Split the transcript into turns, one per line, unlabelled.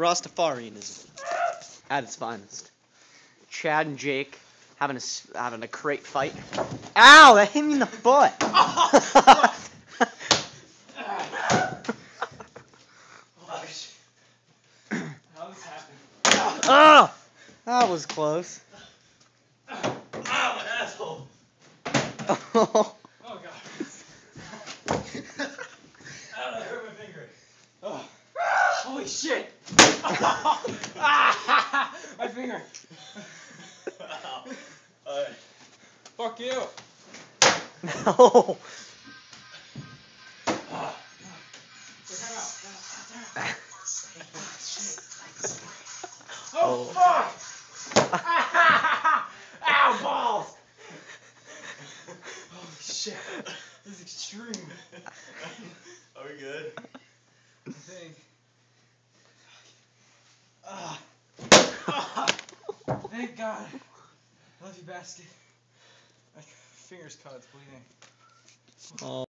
Rastafarianism at its finest. Chad and Jake having a having a crate fight. Ow! That hit me in the foot.
How
oh, that was close.
Ow, asshole!
Oh,
Oh god. Ow, that hurt my finger. Oh. Holy shit! Ah, my finger.
Alright.
Fuck you.
no.
Time out. Time out. Oh,
Oh.
fuck! Ow, balls! Holy shit. This is extreme.
Are we good?
I think. Ah. Thank God. I love you, basket. My finger's cut. It's bleeding.
Oh.